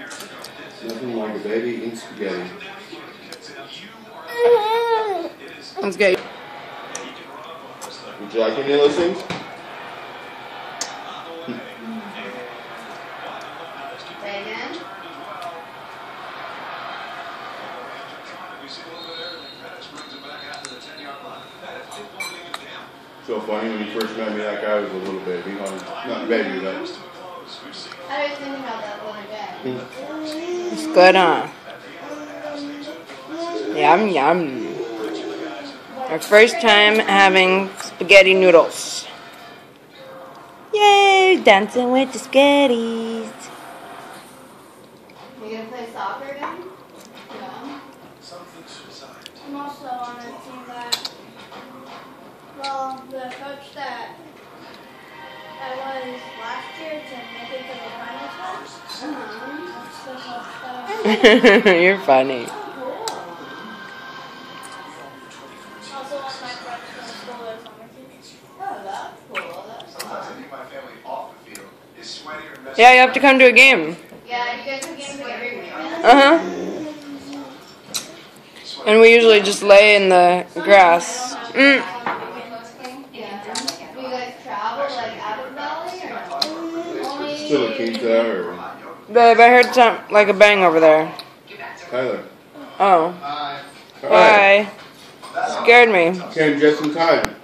Nothing like a baby eating spaghetti. That's good. Would you like any of those things? So funny when you first met me, that guy was a little baby. Not baby, but I was thinking about that the other day. It's good, huh? Yum, yum. Our first time having spaghetti noodles. Yay! Dancing with the spaghettis. You gonna play soccer again? No. I'm also on a team that, well, the coach that I was last year to make it to the You're funny. Yeah, you have to come to a game. Yeah, you guys have? Uh huh. And we usually just lay in the grass. Mm. Do you guys travel like out of Valley or? Only. still a pizza or Babe, I heard some like a bang over there. Tyler. Oh, Hi. Right. Scared me. Came just in time.